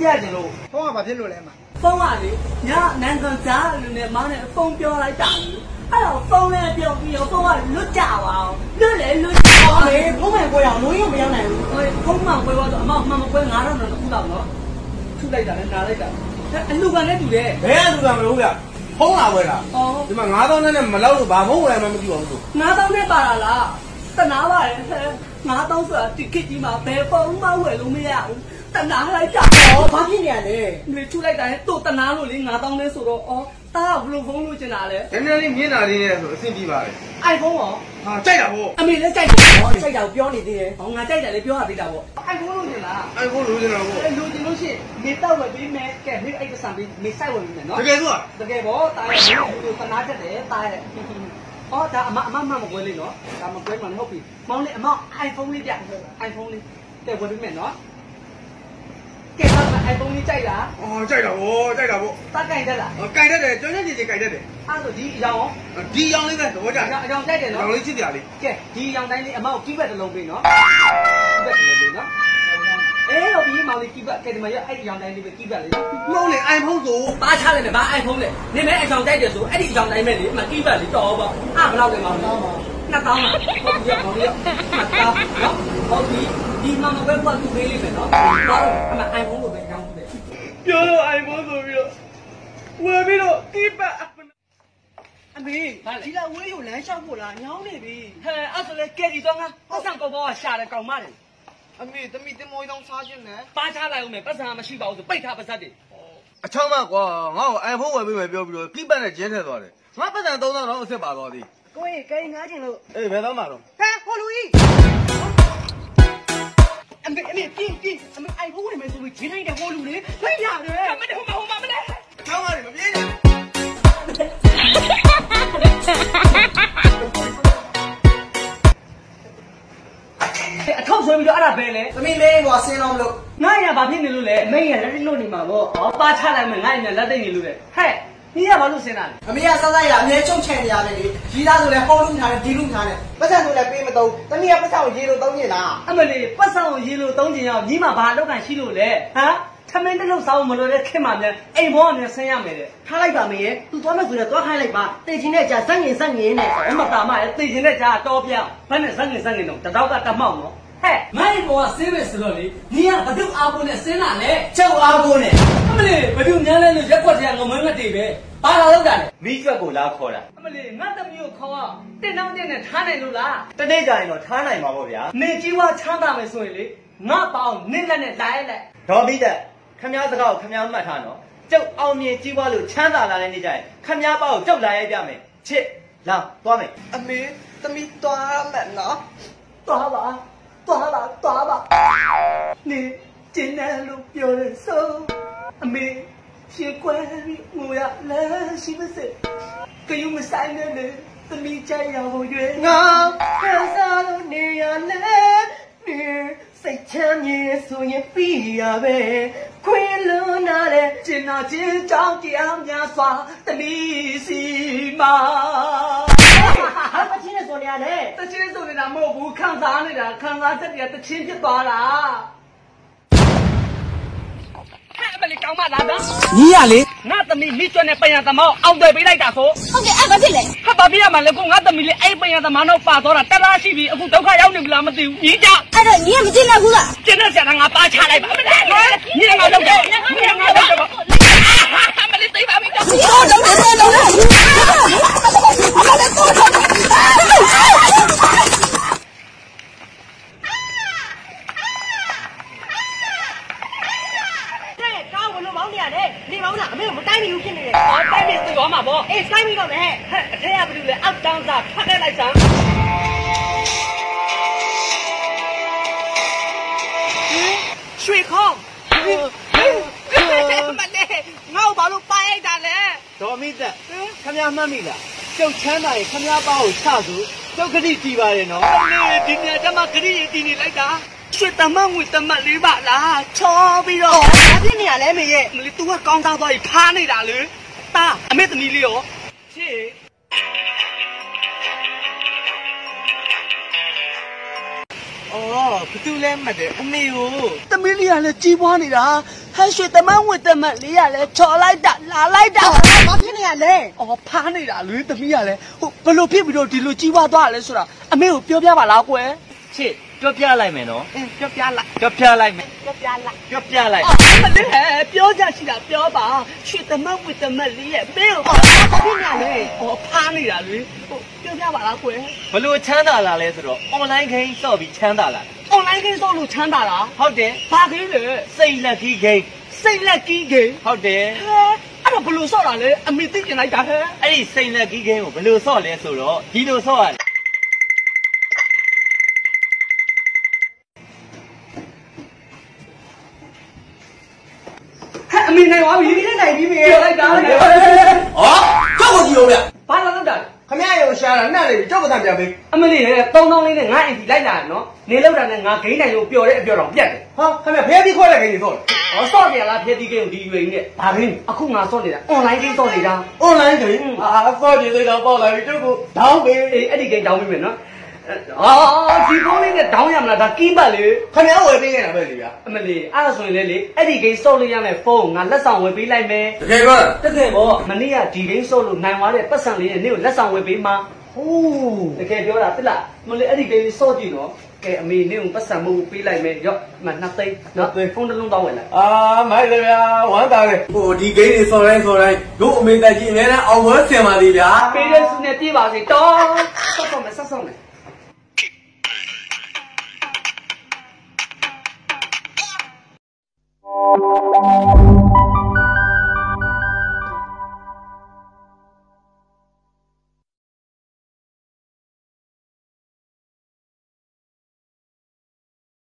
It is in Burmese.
ပြချင်လို့ဖုန်းကဘာဖြစ်လို့လဲမဖုန်းကလေညနိုင်ငံသားလူနဲ့မောင်းနဲ့ဖုန်းပြောလိုက်တာလေအဲ့တော့ဖုန်းနဲ့ပြောပြီးတော့ဖုန်းကလွတ်ကြပါအောင်လွတ်လေလွတ်ကြပါဟေးဖုန်းမှန်ကိုရအောင်လုံးဝမရောက်နိုင်ဘူးဟိုဖုန်းမှကွဲသွားတော့အမောက်မှန်မကွဲ9000တော့တစ်ခုတော့နော်ထုလိုက်တာနဲ့နားလိုက်တာအလူကလည်းတူတယ်ဘယ်ကလူကမလို့ဗျဖုံးလာဝဲတာအော်ဒီမှာ9000နဲ့မလောက်လို့ဘာမဟုတ်လဲမမသိပါဘူးလို့9000နဲ့ပါလာလားတနာပါရဲ့9000ဆိုတာဒီခေတ်ကြီးမှာဘယ်ဖုန်းမှဝယ်လို့မရဘူး တနာလိုက်တာဟောဘာဖြစ်နေရလဲလေထုလိုက်တာနဲ့တို့တနာလို့လေ9000နဲ့ဆိုတော့အော်တာကဘလို့ဖုန်းလို့ကျင်တာလဲနည်းနည်းလေးမြင်တာလေးနဲ့ဆိုအဆင်ပြေပါလေအိုင်ဖုန်းရောဟာကြိုက်တာဗောအမေလည်းကြိုက်တယ်ဟောစိတ်တော်ပြောနေသေးတယ်ဟောငါကြိုက်တယ်လေပြောရသေးတာပေါ့အိုင်ဖုန်းလို့ကျင်လားအဲ့ဘို့လိုချင်တာဗောအဲလူကျင်လို့ရှိရင်နေတော့ဝယ်ပြီးမယ်ကဲမိအဲ့တဆန်ပြီးမိဆိုင်ဝယ်ပြီးမယ်နော်တကယ်ဆိုอ่ะတကယ်ပေါ့တာရဲ့လူတနာတက်တယ်တာရဲ့ဟောဒါအမအမမမကွဲလေးနော်ဒါမကွဲမှလည်းဟုတ်ပြီမောင်လေးအမောင် iPhone လေးပြ iPhone လေးတဲ့ဝယ်ပြီးမယ်နော် ကဲတော့ iPhone လေးကြိုက်လားအော်ကြိုက်တာဗောကြိုက်တာဗောတတ်ကြိုက်တယ်လားကြိုက်တတ်တယ်ကျွမ်းကျွမ်းကျင်ကျင်ကြိုက်တတ်တယ်အဲ့ဒါဒီအရောင်ဒီရောင်လေးပဲသဘောကျအရောင်အရောင်ကြိုက်တယ်ရောနော်င်လေးချစ်ကြလေးကဲဒီအရောင်တိုင်းလေးအမောင်ကီးဘက်တစ်လုံးပေးနော်ကီးဘက်တစ်လုံးပေးနော်အေးတော့ဒီမောင်လေးကီးဘက်ကဲဒီမှာရအဲ့ဒီအရောင်တိုင်းလေးပဲကီးဘက်လေးမဟုတ်လေ iPhone ဆိုပါချလိုက်မယ်ဘာ iPhone လဲနေမဲအကြောင်တိုက်တယ်ဆိုအဲ့ဒီအကြောင်တိုင်းမဲ့လေအမကီးဘက်လေးတော်ပေါ့အားဘယ်လောက်လဲမောင်တော့နှစ်တောင်းပါဟုတ်ပြီမောင်လေးနှစ်တောင်းနော်ဟုတ်ပြီဒီမှာမပဲဖွက်သူပေးလိမ့်မယ်နော်ဟုတ်အမ iPhone ကိုပဲအကြောင်း ပေးတယ်ပြောလို့ iPhone ဆိုပြီးတော့ဝယ်ပြီးတော့ကီးဘက်အမေဒီလာဝေးကိုလမ်းလျှောက်ဖို့လားညောင်းနေပြီဟဲ့အဲ့ဆိုလေကဲဒီတော့ငါပတ်စံကောဘောကရှာတယ်ကောင်မတယ်အမေသမီးတင်မောတောင်းစားခြင်းနဲ့ပါချလိုက်အောင်မယ်ပတ်စံမရှိပါဘူးဆိုပိတ်ထားပါစက်တွေအချောင်းမကွာငါ့ကို iPhone ဝယ်ပေးမယ်ပြောပြီးတော့ကိပတ်နဲ့ကျင်းထည့်သွားတယ်ငါပတ်စံ3000တော့အစ်စ်ပါသွားသည်ကိုကြီးကိန်းငားခြင်းလို့အေးဘယ်တော့မှတော့ဟဲဟိုလူကြီး အမေအမေပြင်းပြင်းအမေအိုင်ဖုန်းဝင်မယ်ဆိုပြီးဂျင်းလိုက်တဲ့ဟိုလူလေးဖိတ်ရတယ်မနေ့ဟိုမှာဟိုမှာမနေ့ချောင်းကနေမပြေးနဲ့အထောက်ဆွဲပြီးတော့အဲ့ဒါပဲလေသမီးလေးဘောဆင်းတော့မလို့ငါရဘာဖြစ်နေလို့လဲမိတ်ရလက်တိလို့နေမှာပေါ့ဟောပါချလိုက်မယ်ငါရလက်သိနေလို့လေဟဲ့ ဒီကဘာလို့စင်တာလဲအမေကစစရအမြဲချုပ်ချယ်နေရတယ်လေကြီးသားဆိုလဲဟောလုံးထားတယ်ဒီလုံးထားတယ်ပတ်စံဆိုလဲပေးမတော့သမီးကပတ်စံကိုရေလို့တောင်းနေတာအမလေးပတ်စံကိုရေလို့သုံးချင်အောင်ညီမဘာလောက်ကန်ရှိလို့လဲဟမ်ထမင်းတစ်လုံးစားဖို့မလိုတဲ့ခင်မမြန်အိမ်ဘောကမြန်ဆင်းရမယ်တဲ့ထားလိုက်ပါမေရဲ့သူသွားမယ်ဆိုတော့သွားခိုင်းလိုက်ပါတေချင်းနဲ့ကြာဇက်ငင်ဇက်ငင်နဲ့အမတာမရဲ့သိကျင်တဲ့ကြားတော့ပြောင်းဘယ်နဲ့ဇက်ငင်ဇက်ငင်တော့တတော့ကတမောက်နော် ဟဲ့မိုင်းဘောကဆင်းမယ်ဆိုတော့လေညီကဘဒုအားဖို့နဲ့ဆင်းတာလေချုပ်အားကိုနဲ့အမလေးဘဒုညမ်းလဲလို့ရက်ွက်တရားငမန်းငတ်တွေပဲဘာလာလောက်တာလဲမိကျွတ်ကိုလာခေါ်တာအမလေးငါသမီးကိုခေါ်အောင်တင်တောင်းတင်နဲ့ထားနိုင်လို့လားတနေ့ကျရင်တော့ထားနိုင်မှာပေါ့ဗျာနေကြီးဝါချမ်းသာမယ်ဆိုရင်လေငါပေါင်းနင့်လက်နဲ့လိုက်လိုက်ဒေါ်မိသက်ခမည်းစကားကိုခမည်းမှတ်ထားနော်ကျုပ်အောင်မြင်ကြီးပွားလို့ချမ်းသာလာတဲ့နေ့ကျရင်ခမည်းပေါ့ကိုကျုပ်လာရိုက်ပြမယ်ချစ်လာသွားမယ်အမေသမီးသွားမယ်နော်သွားပါ သွားပါသွားပါနေကျင်းတယ်လို့ပြောတယ်ဆိုအမေရှေ့ကွယ်ပြီးငိုရလဲရှိမစေကယူမဆိုင်နဲ့လေသမီးကြိုက်ရဖို့ရွယ်ငါခံစားလို့နေရလဲနေစိတ်ချမ်းမြေဆိုရင်ပြီးရပဲခွေးလုံးနာတဲ့ကျင်နာချင်းကြောင်းတရားများစွာသမီးစီမာဟာမချင်း နဲ့ဆိုနေရတယ်တချင်းဆိုနေတာမဟုတ်ဘူးခံစားနေတာခံစားချက်တွေကတချင်းဖြစ်သွားတာဟဲ့အမလေးကောင်းမလားဗျာညီရလေငါသမီးမိကျွတ်နဲ့ပညာသမောင်းအောင်တယ်ပေးလိုက်တာဆိုဟုတ်ကဲ့အဲ့ဘာဖြစ်လဲဟာဘာပြရမှာလဲကိုငါသမီးလေးအဲ့ပညာသမားတော့ပါသွားတာတလားရှိပြီအခုဒုက္ခရောက်နေပြီလားမသိဘူးညီကြအဲ့တော့ညီကမကြည့်နိုင်ဘူးလားကျင်းတဲ့ဆရာကငါပါချလိုက်ပါမလားညီငါတော့တယ်ညီငါတော့တယ်အမလေးသိပါပြီတော့ အော်တော့တော့တော့တဲ့ကော င်းဘလို့မောင်းနေရတယ်နေမောင်းတာအမေကမတိုင်းဘူးဖြစ်နေတယ်အော်တိုက်ပြီးသိသွားမှာပေါ့အေးတိုင်းပြီးတော့မယ်ဟဲ့အထက်ကဘယ်လိုလဲအောက်တောင်းစားဖတ်ခဲ့လိုက်စမ်းရွှေခေါင်းမလေးငါ့ဘာလို့ပါရိုက်တာလဲဒေါ်မိသက်ခမည်းမှတ်မိလားကျုပ်ချမ်းသာရင်ခမည်းပေါ့ကိုချဆိုကျုပ်ကတိကြည်ပါတယ်နော်လေဒီနေရာကျမခရီးရင်တည်နေလိုက်တာ ရွှေတမငွေတမလေးပါလားချောပြီးတော့ဘာဖြစ်နေရလဲမေရဲ့မလေး तू ကကောင်းသားသွားပြီးဖားနေတာလေတာအမေသမီးလေးရောချေအော်ဘသူလဲမှတ်တယ်အမေကိုသမီးလေးကလည်းကြီးပွားနေတာဟဲ့ရွှေတမန်းဝင်တမန်းလေးကလည်းချော်လိုက်တာလာလိုက်တာဘာဖြစ်နေရလဲအော်ဖားနေတာလူသမီးကလည်းဟိုဘလို့ဖြစ်ပြီးတော့ဒီလိုကြီးပွားသွားရလဲဆိုတာအမေကိုပြောပြပါလားကွယ်ချစ် ပြောပြလိုက်မယ်နော်အင်းပြောပြလိုက်ပြောပြလိုက်မယ်ပြောပြလိုက်ပြောပြလိုက်အော်မလေးဟဲ့ပြောကြရှိတာပြောပါရွှေတမန်းဝင်တမန်းလေးရဲ့မေကိုအော်ဘာဖြစ်နေရလဲအော်ဖားနေတာလူဟိုပြောပြပါလားကွယ်ဘလို့ချမ်းသာလာလဲဆိုတော့ online game စော့ပြီးချမ်းသာလာတယ် online game ဆော့လို့ချမ်းသာလားဟုတ်တယ်ဘာကိန်းလဲစိတ်လက်ကြီး game စိတ်လက်ကြီးကိန်းဟုတ်တယ်ဟဲအဲ့တော့ဘလို့ဆော့တာလဲအမေသိကျင်လိုက်တာဟဲ့အဲ့ဒီစိတ်လက်ကြီး game ကိုဘလို့စော့လဲဆိုတော့ဒီလိုစော့ရတယ် နိုင်ပါပြီဒီနေ့နိုင်ပြီမေပြောလိုက်တာဟောကြောက်ကိုကြည့်အောင်ဗျဘာလာလောက်တာလဲခမရရုံရှာတာနှက်လေကြောက်ကတန်ပြန်ပေးအမလေးဟဲ့တောင်းတောင်းလေးနဲ့ငါအိမ်စီလိုက်လာနော်နေလောက်တာနဲ့ငါဂိမ်းနိုင်လို့ပျော်တဲ့အပျော်တော်ပြတ်တယ်ဟာခမရဖဲပြီးခွဲတဲ့ကိန်းတွေတော့။ဟောဆော့ကြလားဖျက်သီးကိန်းကိုဒီရွေနဲ့။ဘာဂိမ်းအခုငါဆော့နေတာ online ကိန်းဆော့နေတာ online ကိန်းအာစောကြည့်စိတ်တော့ပေါ့လာပြီကြောက်ကိုဒေါင်းပေး။အေးအဲ့ဒီကိန်းတောင်းပေးမယ်နော်။ အာဒီဖုန်းလေးနဲ့တောင်းရမလားဒါကီးပတ်လေခမရဝယ်ပေးခဲ့တာပဲလေဗျာအမလေးအဲ့ဒါဆိုရင်လေလေအဲ့ဒီကိန်းဆော့လို့ရမယ်ဖုန်းငါလက်ဆောင်ဝယ်ပေးလိုက်မယ်တကယ်ပြော။တကယ်ပေါ့မနေ့ကဒီကိန်းဆော့လို့နိုင်သွားတဲ့ပတ်စံလေးနဲ့နေ့ကိုလက်ဆောင်ဝယ်ပေးမှာဟိုး။တကယ်ပြောတာတစ်လားမလေးအဲ့ဒီကိန်းလေးဆော့ကြည့်နော်။ကဲအမေနေ့ကိုပတ်စံမှုပေးလိုက်မယ်ရော့မနှစ်သိန်းနော်ဖုန်းတစ်လုံးတောင်းဝယ်လိုက်အာမိုက်လေဗျာဝမ်းတာလေဟိုဒီဂိမ်းတွေစော်တိုင်းစော်တိုင်းတို့အမေတက်ကြီးအများနဲ့အောင်ဝဲဆင်ပါသေးဗျာပေးတဲ့စုနဲ့ပြေးပါစေတော့ဆက်ဆောင်မယ်ဆက်ဆောင်မယ် ဟ